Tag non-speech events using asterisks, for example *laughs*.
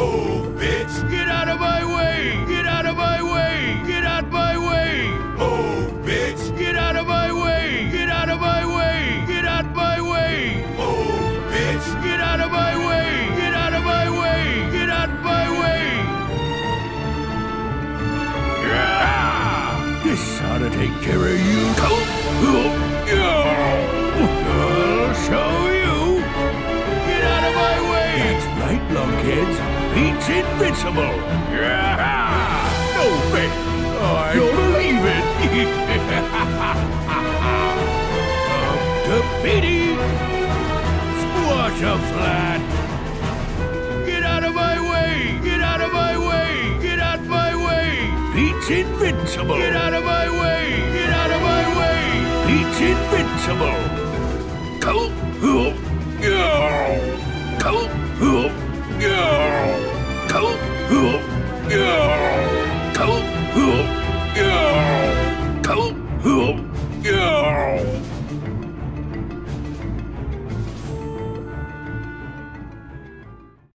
Oh, bitch! Get out of my way! Get out of my way! Get out my way! Oh, bitch! Get out of my way! Get out of my way! Get out my way! Oh, bitch! Get out of my way! Get out of my way! Get out my way! Yeah! This ought to take care of you. Oh, yeah! I'll show you! Get out of my way! That's right, lunkheads. Pete's invincible. Yeah! No fair. I'm gonna leave it. *laughs* Up to Petey. Squash up flat. Get out of my way! Get out of my way! Get out my way! Pete's invincible! Get out of my way! Get out of my way! Pete's invincible! No!